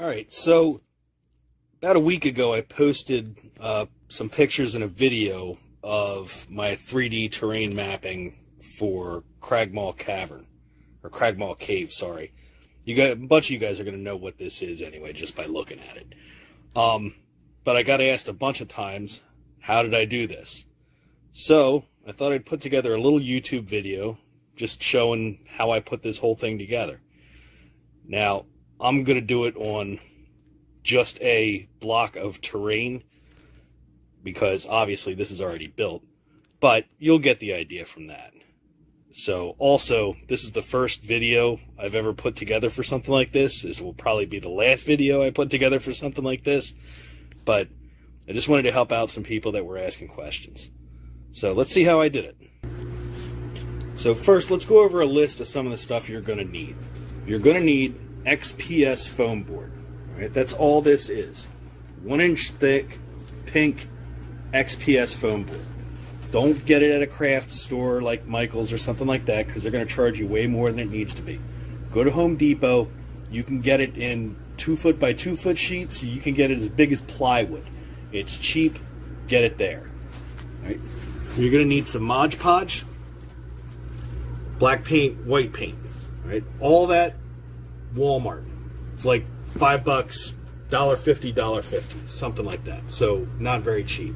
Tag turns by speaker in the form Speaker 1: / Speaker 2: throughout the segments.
Speaker 1: All right, so about a week ago, I posted uh, some pictures and a video of my 3D terrain mapping for Cragmaw Cavern, or Cragmaw Cave, sorry. You got a bunch of you guys are going to know what this is anyway, just by looking at it. Um, but I got asked a bunch of times, how did I do this? So I thought I'd put together a little YouTube video just showing how I put this whole thing together. Now, I'm going to do it on just a block of terrain because obviously this is already built, but you'll get the idea from that. So also, this is the first video I've ever put together for something like this. This will probably be the last video I put together for something like this, but I just wanted to help out some people that were asking questions. So let's see how I did it. So first, let's go over a list of some of the stuff you're going to need. You're going to need XPS foam board. Right? That's all this is. One inch thick, pink XPS foam board. Don't get it at a craft store like Michael's or something like that because they're going to charge you way more than it needs to be. Go to Home Depot. You can get it in two foot by two foot sheets. You can get it as big as plywood. It's cheap. Get it there. Right? You're going to need some Mod Podge, black paint, white paint. Right? All that Walmart. It's like five bucks, dollar fifty, dollar fifty, something like that. So not very cheap.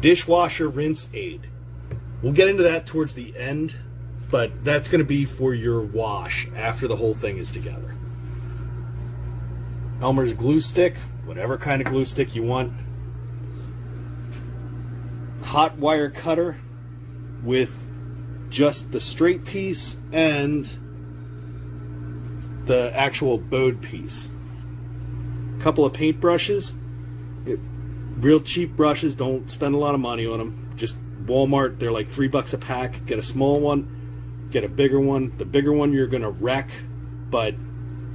Speaker 1: Dishwasher rinse aid. We'll get into that towards the end, but that's going to be for your wash after the whole thing is together. Elmer's glue stick, whatever kind of glue stick you want. Hot wire cutter with just the straight piece and the actual bowed piece. A couple of paint brushes. It, real cheap brushes. Don't spend a lot of money on them. Just Walmart. They're like three bucks a pack. Get a small one. Get a bigger one. The bigger one you're gonna wreck, but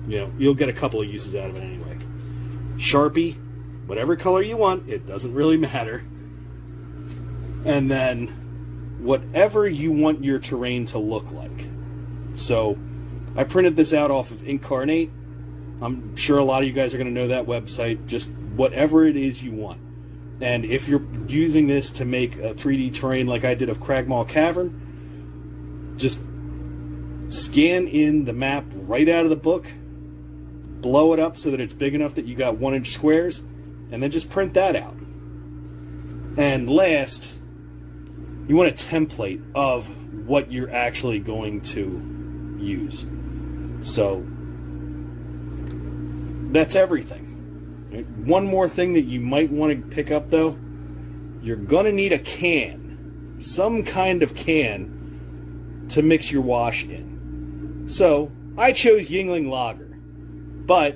Speaker 1: you know you'll get a couple of uses out of it anyway. Sharpie, whatever color you want. It doesn't really matter. And then whatever you want your terrain to look like. So I printed this out off of Inkarnate. I'm sure a lot of you guys are going to know that website. Just whatever it is you want. And if you're using this to make a 3D terrain like I did of Cragmaw Cavern, just scan in the map right out of the book, blow it up so that it's big enough that you got one inch squares, and then just print that out. And last, you want a template of what you're actually going to use. So that's everything. One more thing that you might want to pick up though, you're going to need a can, some kind of can to mix your wash in. So I chose Yuengling Lager, but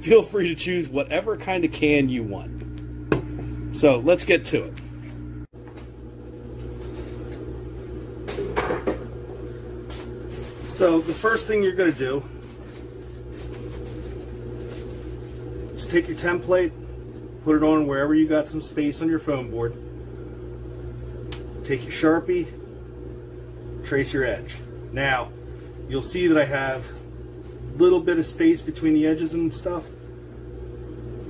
Speaker 1: feel free to choose whatever kind of can you want. So let's get to it. So the first thing you're going to do is take your template, put it on wherever you got some space on your foam board. Take your Sharpie, trace your edge. Now, you'll see that I have a little bit of space between the edges and stuff.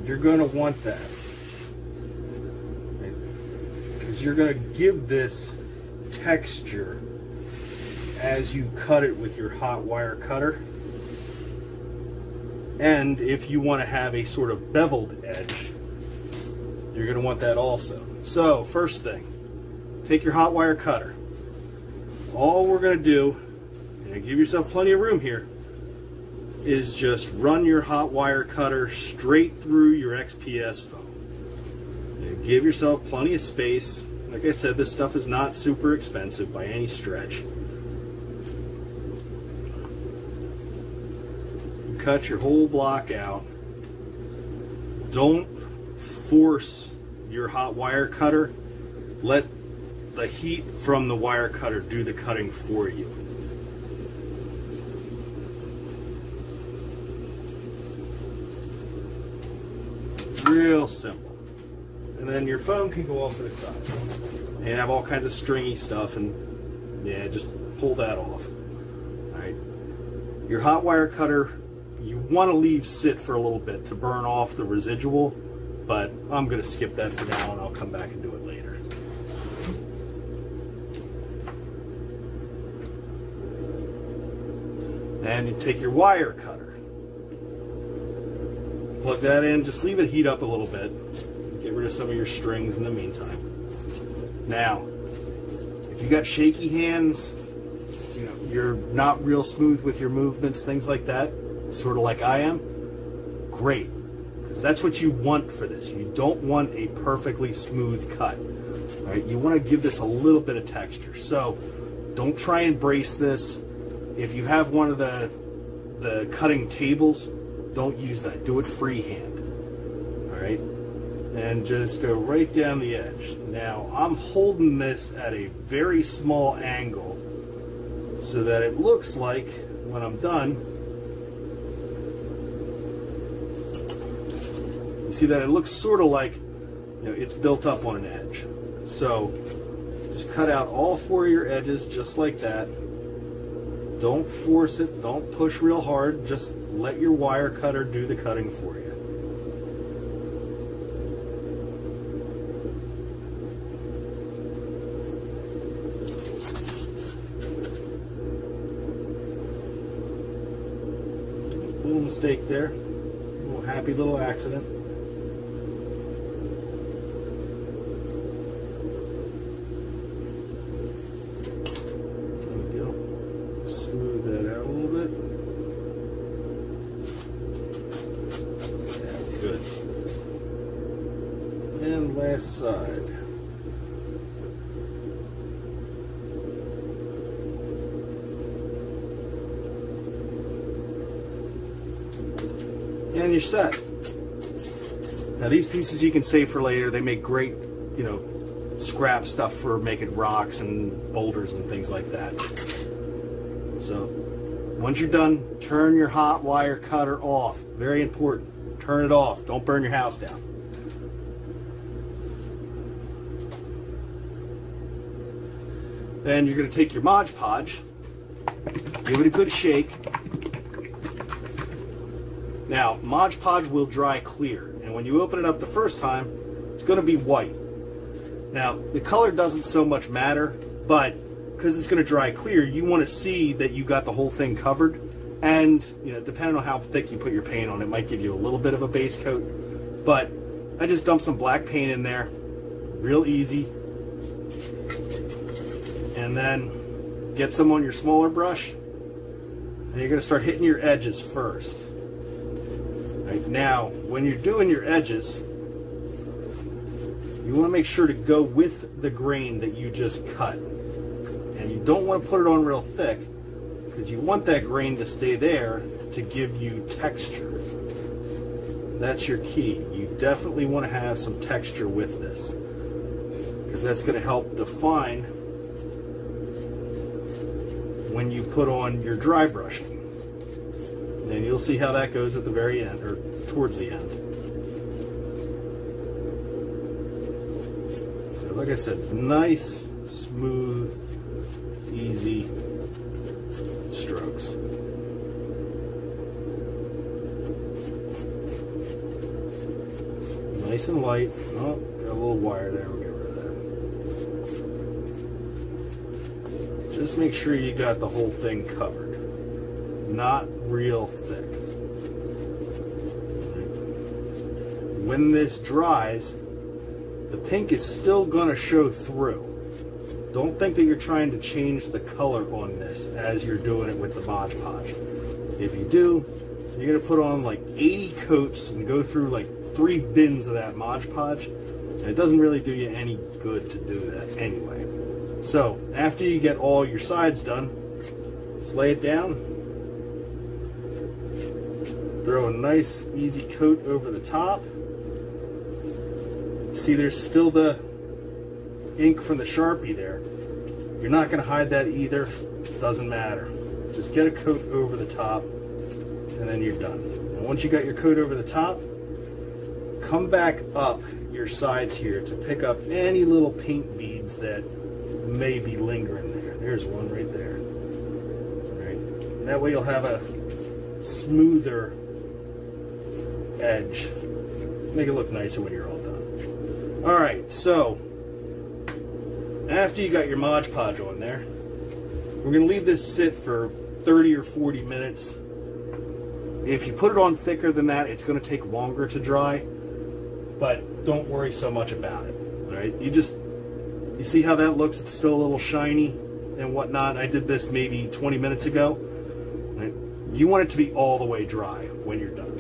Speaker 1: You're going to want that. Because you're going to give this texture as you cut it with your hot wire cutter. And if you want to have a sort of beveled edge, you're going to want that also. So first thing, take your hot wire cutter. All we're going to do, and give yourself plenty of room here, is just run your hot wire cutter straight through your XPS foam. And give yourself plenty of space. Like I said, this stuff is not super expensive by any stretch. Cut your whole block out. Don't force your hot wire cutter. Let the heat from the wire cutter do the cutting for you. Real simple. And then your foam can go off to the side. And have all kinds of stringy stuff and yeah, just pull that off. Alright. Your hot wire cutter want to leave sit for a little bit to burn off the residual, but I'm going to skip that for now and I'll come back and do it later. And you take your wire cutter, plug that in, just leave it heat up a little bit, get rid of some of your strings in the meantime. Now, if you got shaky hands, you know, you're not real smooth with your movements, things like that, sort of like I am, great. Because that's what you want for this. You don't want a perfectly smooth cut. Right? You want to give this a little bit of texture. So don't try and brace this. If you have one of the the cutting tables, don't use that. Do it freehand. All right? And just go right down the edge. Now, I'm holding this at a very small angle so that it looks like when I'm done, see that it looks sort of like you know, it's built up on an edge. So just cut out all four of your edges just like that. Don't force it, don't push real hard, just let your wire cutter do the cutting for you. Little mistake there, little happy little accident. There we go. Smooth that out a little bit. Yeah, good. And last side. And you're set. Now these pieces you can save for later. They make great, you know, scrap stuff for making rocks and boulders and things like that. So once you're done, turn your hot wire cutter off. Very important. Turn it off. Don't burn your house down. Then you're going to take your Mod Podge, give it a good shake. Now, Mod Podge will dry clear, and when you open it up the first time, it's going to be white. Now, the color doesn't so much matter, but because it's going to dry clear, you want to see that you got the whole thing covered. And, you know, depending on how thick you put your paint on, it might give you a little bit of a base coat. But I just dumped some black paint in there, real easy. And then get some on your smaller brush. And you're going to start hitting your edges first. Right now, when you're doing your edges, you want to make sure to go with the grain that you just cut. And you don't want to put it on real thick because you want that grain to stay there to give you texture. That's your key. You definitely want to have some texture with this because that's going to help define when you put on your dry brushing. And you'll see how that goes at the very end or towards the end. So like I said, nice, smooth, easy strokes. Nice and light. Oh, got a little wire there. We'll get rid of that. Just make sure you got the whole thing covered. Not real thick. When this dries, the pink is still going to show through. Don't think that you're trying to change the color on this as you're doing it with the Mod Podge. If you do, you're going to put on like 80 coats and go through like three bins of that Mod Podge. And it doesn't really do you any good to do that anyway. So, after you get all your sides done, just lay it down. Throw a nice easy coat over the top. See, there's still the ink from the Sharpie there. You're not going to hide that either. Doesn't matter. Just get a coat over the top and then you're done. And once you got your coat over the top, come back up your sides here to pick up any little paint beads that may be lingering there. There's one right there. All right. That way you'll have a smoother edge. Make it look nicer when you're all done. All right, so after you got your Mod Podge on there, we're going to leave this sit for 30 or 40 minutes. If you put it on thicker than that, it's going to take longer to dry, but don't worry so much about it. All right, you just, you see how that looks? It's still a little shiny and whatnot. I did this maybe 20 minutes ago. You want it to be all the way dry when you're done.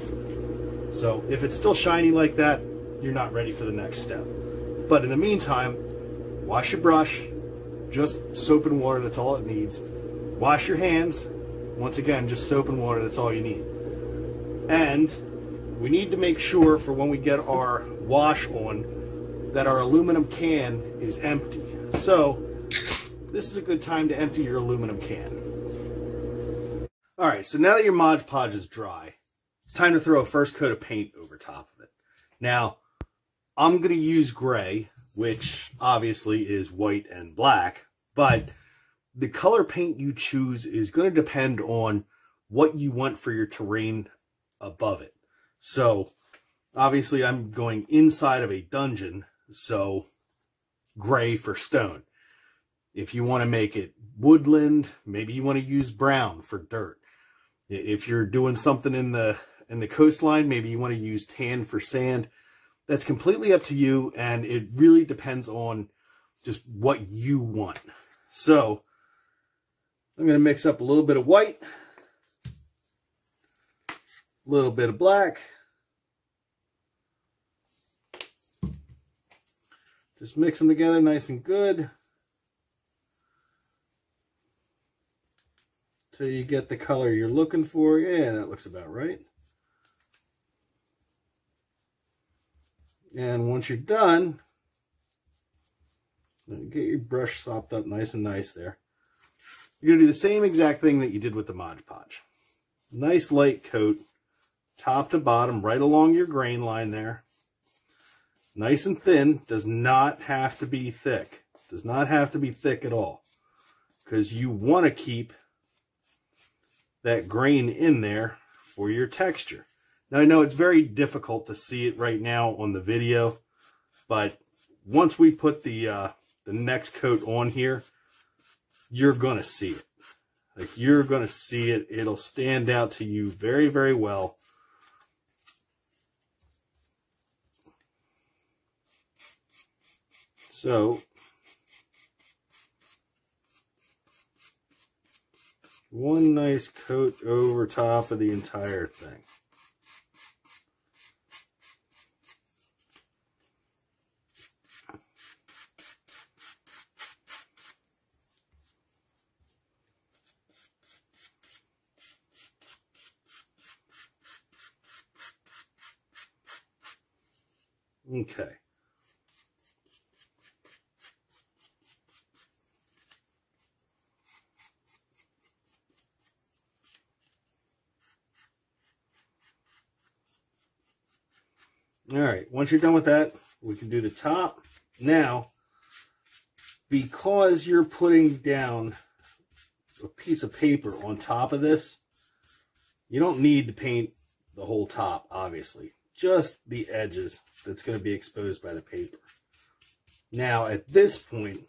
Speaker 1: So if it's still shiny like that, you're not ready for the next step. But in the meantime, wash your brush, just soap and water, that's all it needs. Wash your hands, once again, just soap and water, that's all you need. And we need to make sure for when we get our wash on that our aluminum can is empty. So this is a good time to empty your aluminum can. All right, so now that your Mod Podge is dry, it's time to throw a first coat of paint over top of it. Now, I'm going to use gray, which obviously is white and black, but the color paint you choose is going to depend on what you want for your terrain above it. So, obviously I'm going inside of a dungeon, so gray for stone. If you want to make it woodland, maybe you want to use brown for dirt. If you're doing something in the in the coastline, maybe you want to use tan for sand. That's completely up to you, and it really depends on just what you want. So, I'm going to mix up a little bit of white, a little bit of black, just mix them together nice and good. till you get the color you're looking for. Yeah, that looks about right. And once you're done, get your brush sopped up nice and nice there. You're going to do the same exact thing that you did with the Mod Podge. Nice light coat, top to bottom, right along your grain line there. Nice and thin, does not have to be thick. Does not have to be thick at all. Because you want to keep that grain in there for your texture. Now I know it's very difficult to see it right now on the video, but once we put the uh, the next coat on here, you're gonna see it. Like you're gonna see it. It'll stand out to you very, very well. So one nice coat over top of the entire thing. Okay. All right, once you're done with that, we can do the top. Now, because you're putting down a piece of paper on top of this, you don't need to paint the whole top, obviously. Just the edges that's going to be exposed by the paper. Now, at this point,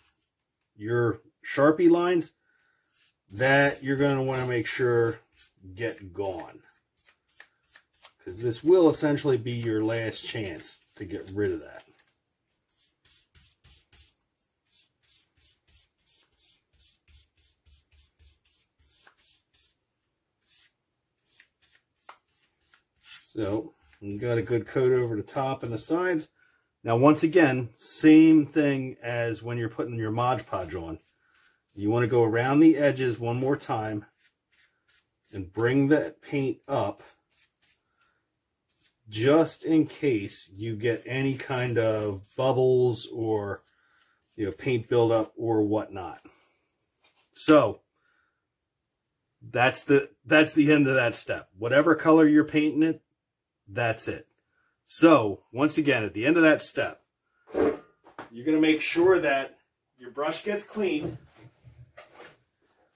Speaker 1: your Sharpie lines, that you're going to want to make sure get gone because this will essentially be your last chance to get rid of that. So, you got a good coat over the top and the sides. Now, once again, same thing as when you're putting your Mod Podge on. You want to go around the edges one more time and bring that paint up just in case you get any kind of bubbles or you know paint buildup or whatnot. So that's the that's the end of that step. Whatever color you're painting it, that's it. So once again, at the end of that step, you're going to make sure that your brush gets clean.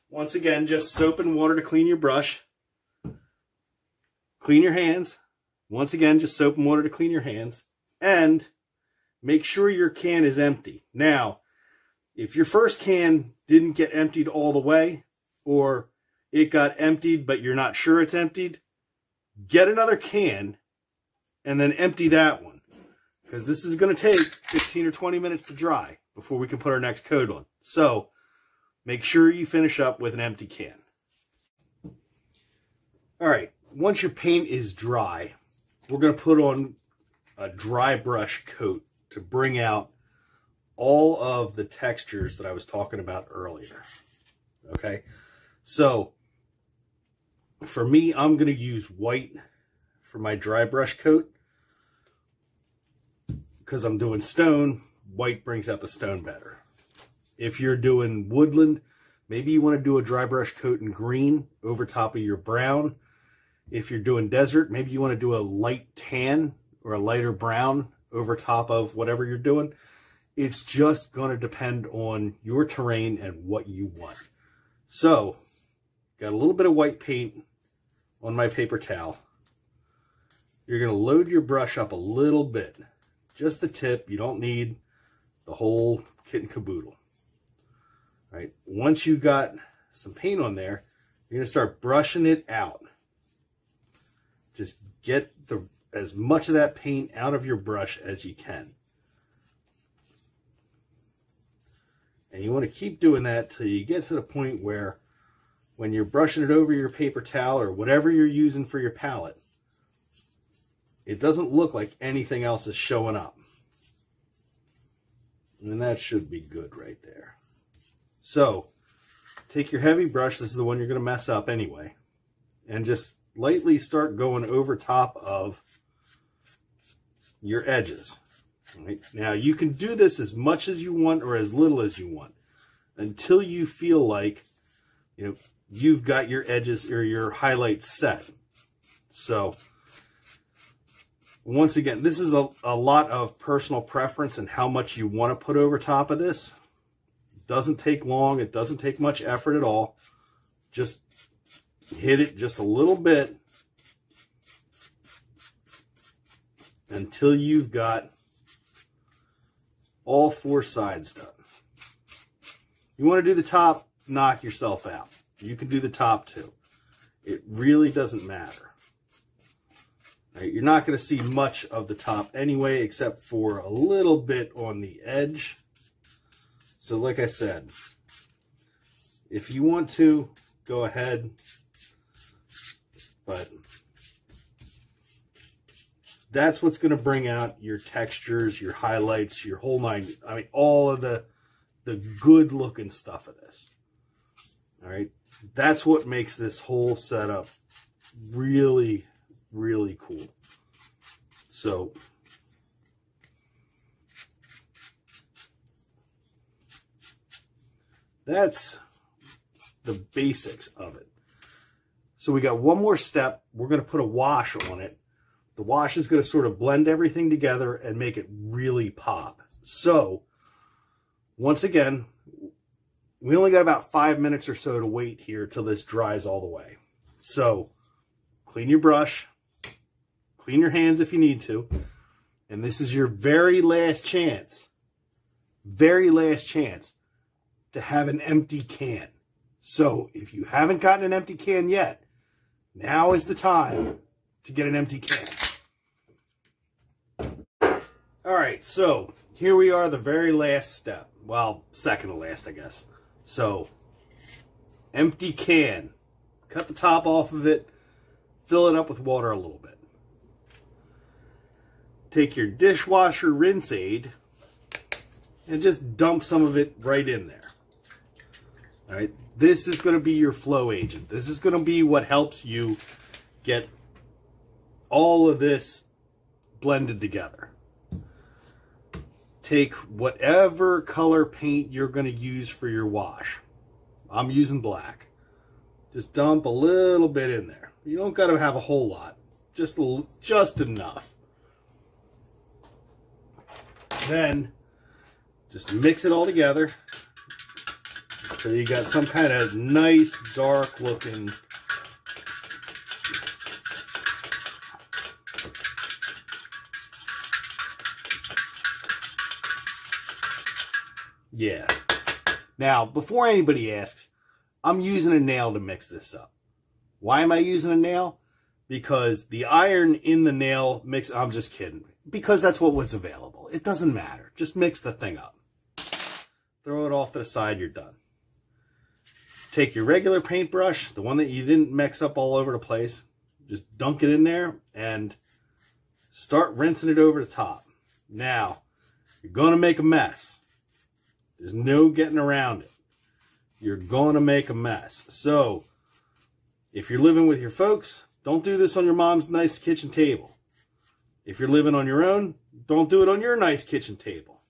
Speaker 1: Once again, just soap and water to clean your brush. Clean your hands Once again, just soap and water to clean your hands. And make sure your can is empty. Now, if your first can didn't get emptied all the way, or it got emptied but you're not sure it's emptied, get another can and then empty that one. Because this is going to take 15 or 20 minutes to dry before we can put our next coat on. So make sure you finish up with an empty can. All right, once your paint is dry, we're going to put on a dry brush coat to bring out all of the textures that I was talking about earlier. Okay, so for me, I'm going to use white for my dry brush coat because I'm doing stone, white brings out the stone better. If you're doing woodland, maybe you want to do a dry brush coat in green over top of your brown. If you're doing desert, maybe you want to do a light tan or a lighter brown over top of whatever you're doing. It's just going to depend on your terrain and what you want. So, got a little bit of white paint on my paper towel. You're going to load your brush up a little bit. Just the tip. You don't need the whole kit and caboodle. All right. Once you've got some paint on there, you're going to start brushing it out. Just get the as much of that paint out of your brush as you can. And you want to keep doing that till you get to the point where when you're brushing it over your paper towel or whatever you're using for your palette, it doesn't look like anything else is showing up. And that should be good right there. So, take your heavy brush, this is the one you're going to mess up anyway, and just lightly start going over top of your edges. Right? Now, you can do this as much as you want or as little as you want until you feel like you know you've got your edges or your highlights set. So, once again, this is a, a lot of personal preference and how much you want to put over top of this. It doesn't take long. It doesn't take much effort at all. Just hit it just a little bit until you've got all four sides done. You want to do the top, knock yourself out. You can do the top too. It really doesn't matter. Right, you're not going to see much of the top anyway, except for a little bit on the edge. So like I said, if you want to, go ahead. But that's what's going to bring out your textures, your highlights, your whole nine. I mean, all of the, the good looking stuff of this. All right. That's what makes this whole setup really really cool. So, that's the basics of it. So we got one more step. We're going to put a wash on it. The wash is going to sort of blend everything together and make it really pop. So, once again, we only got about five minutes or so to wait here till this dries all the way. So, clean your brush, Clean your hands if you need to. And this is your very last chance, very last chance to have an empty can. So if you haven't gotten an empty can yet, now is the time to get an empty can. All right, so here we are, the very last step. Well, second to last, I guess. So, empty can. Cut the top off of it. Fill it up with water a little bit take your dishwasher rinse aid and just dump some of it right in there. All right, this is going to be your flow agent. This is going to be what helps you get all of this blended together. Take whatever color paint you're going to use for your wash. I'm using black. Just dump a little bit in there. You don't got to have a whole lot. Just, just enough then just mix it all together so you got some kind of nice dark looking Yeah. Now, before anybody asks, I'm using a nail to mix this up. Why am I using a nail? Because the iron in the nail mix, I'm just kidding. Because that's what was available. It doesn't matter. Just mix the thing up. Throw it off to the side, you're done. Take your regular paintbrush, the one that you didn't mix up all over the place, just dunk it in there and start rinsing it over the top. Now, you're going to make a mess. There's no getting around it. You're going to make a mess. So, if you're living with your folks, don't do this on your mom's nice kitchen table. If you're living on your own, don't do it on your nice kitchen table.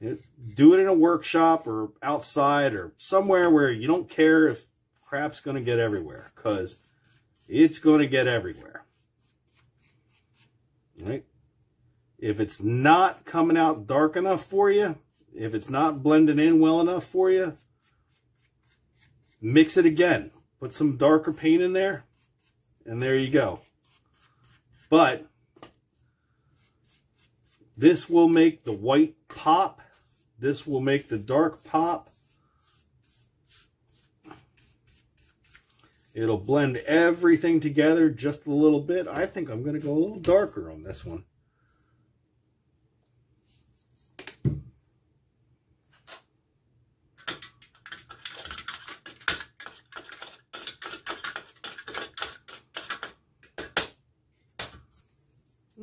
Speaker 1: Do it in a workshop or outside or somewhere where you don't care if crap's going to get everywhere because it's going to get everywhere. Right? If it's not coming out dark enough for you, if it's not blending in well enough for you, mix it again. Put some darker paint in there, and there you go. But this will make the white pop. This will make the dark pop. It'll blend everything together just a little bit. I think I'm going to go a little darker on this one.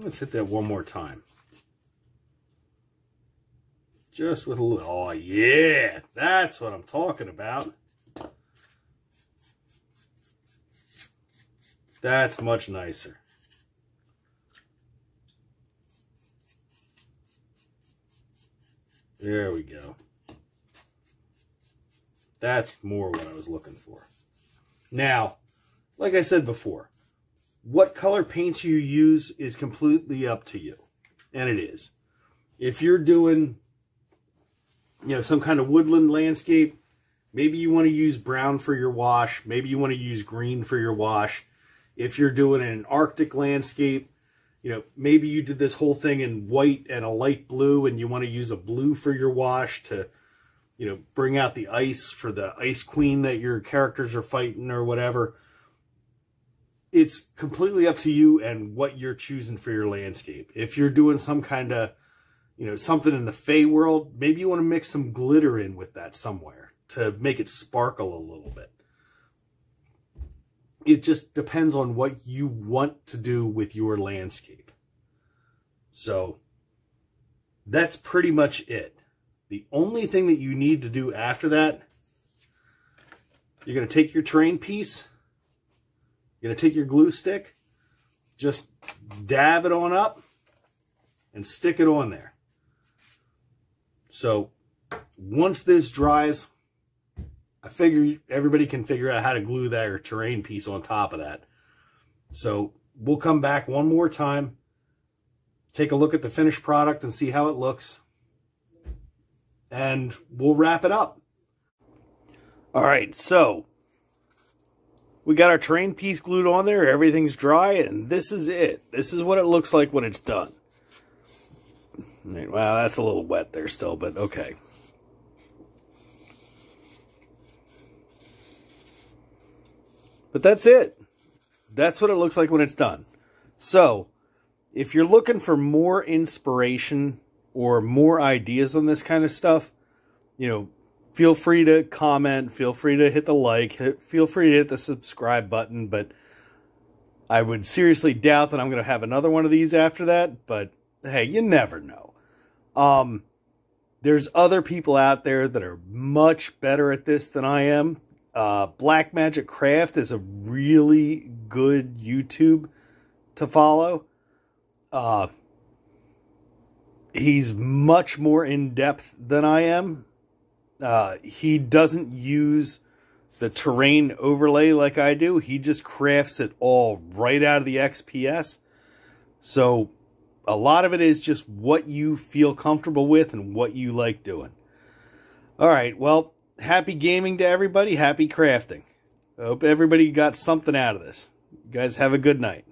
Speaker 1: Let's hit that one more time. Just with a little, oh yeah, that's what I'm talking about. That's much nicer. There we go. That's more what I was looking for. Now, like I said before, what color paints you use is completely up to you. And it is. If you're doing, you know, some kind of woodland landscape, maybe you want to use brown for your wash. Maybe you want to use green for your wash. If you're doing an Arctic landscape, you know, maybe you did this whole thing in white and a light blue and you want to use a blue for your wash to, you know, bring out the ice for the ice queen that your characters are fighting or whatever it's completely up to you and what you're choosing for your landscape. If you're doing some kind of, you know, something in the Fey world, maybe you want to mix some glitter in with that somewhere to make it sparkle a little bit. It just depends on what you want to do with your landscape. So that's pretty much it. The only thing that you need to do after that, you're going to take your terrain piece, you're going to take your glue stick, just dab it on up and stick it on there. So once this dries, I figure everybody can figure out how to glue that terrain piece on top of that. So we'll come back one more time, take a look at the finished product and see how it looks, and we'll wrap it up. All right, so we got our terrain piece glued on there. Everything's dry, and this is it. This is what it looks like when it's done. Well, that's a little wet there still, but okay. But that's it. That's what it looks like when it's done. So, if you're looking for more inspiration or more ideas on this kind of stuff, you know, feel free to comment, feel free to hit the like, feel free to hit the subscribe button, but I would seriously doubt that I'm going to have another one of these after that, but hey, you never know. Um, there's other people out there that are much better at this than I am. Uh, Black Magic Craft is a really good YouTube to follow. Uh, he's much more in depth than I am. Uh, he doesn't use the terrain overlay like I do. He just crafts it all right out of the XPS. So a lot of it is just what you feel comfortable with and what you like doing. All right, well, happy gaming to everybody. Happy crafting. I hope everybody got something out of this. You guys have a good night.